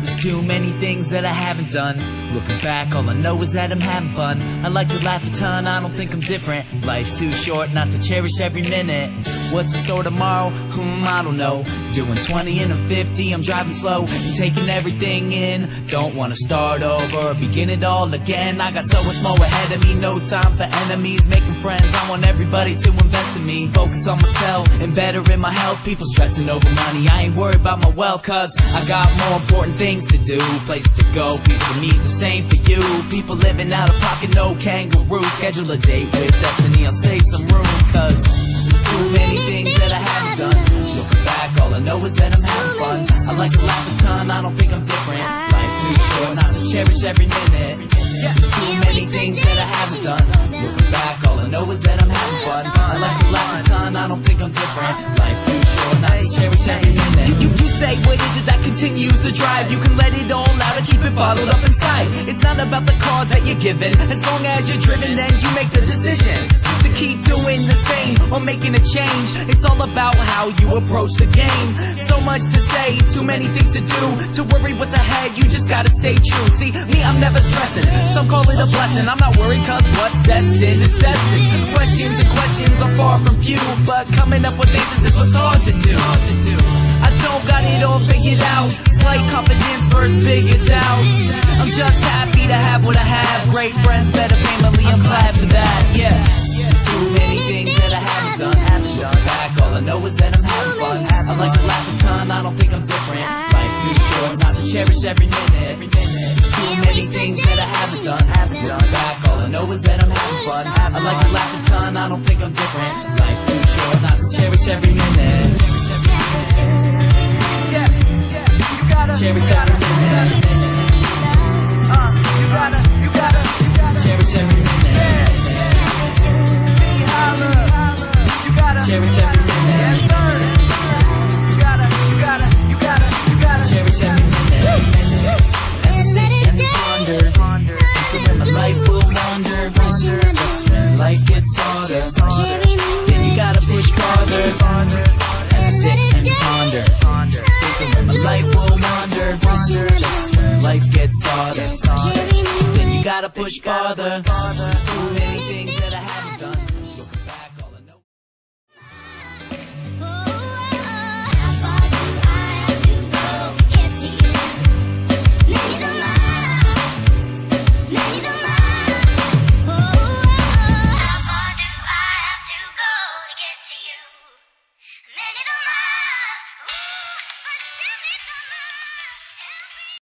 There's too many things that I haven't done. Looking back, all I know is that I'm having fun. I like to laugh a ton, I don't think I'm different. Life's too short not to cherish every minute. What's in store tomorrow? Hmm, I don't know. Doing 20 and a 50, I'm driving slow and taking everything in. Don't wanna start over, begin it all again. I got so much more ahead of me, no time for enemies, making friends. I want everybody to invest in me. Focus on myself and better in my health. People stressing over money, I ain't worried about my wealth, cause I got more important things to do. place to go, people meet, the same for you. People living out of pocket, no kangaroo. Schedule a date with destiny, I'll save some room, cause there's too many things that I haven't done. Looking back, all I know is that I'm having fun. I like to laugh a ton, I don't think I'm different. Life's too short not to cherish every minute. There's too many things that I haven't done. Continues to drive? You can let it all out or keep it bottled up inside. It's not about the cause that you're given. As long as you're driven, then you make the decision to keep doing the same or making a change. It's all about how you approach the game. So much to say, too many things to do. To worry what's ahead, you just gotta stay true. See, me, I'm never stressing. Some call it a blessing. I'm not worried cause what's destined is destined. Questions and questions are far from few, but coming up with answers is what's hard to do. I got it all figured out. Slight confidence versus bigger doubts. I'm just happy to have what I have. Great friends, better family. I'm glad for that. Yeah. Too many things that I haven't done. Haven't done back. All I know is that I'm having fun. I like a ton. I don't think I'm different. Life's too short not to cherish every minute. Too many things that I haven't done. Haven't done back. All I know is that I'm having fun. I like Cherish every minute. Cherish every minute. Cherish every minute. Cherish every minute. As I sit and ponder, when my life will wander, just when life gets harder, then you gotta push farther. As I sit and ponder, gotta push farther. Too many things that I haven't.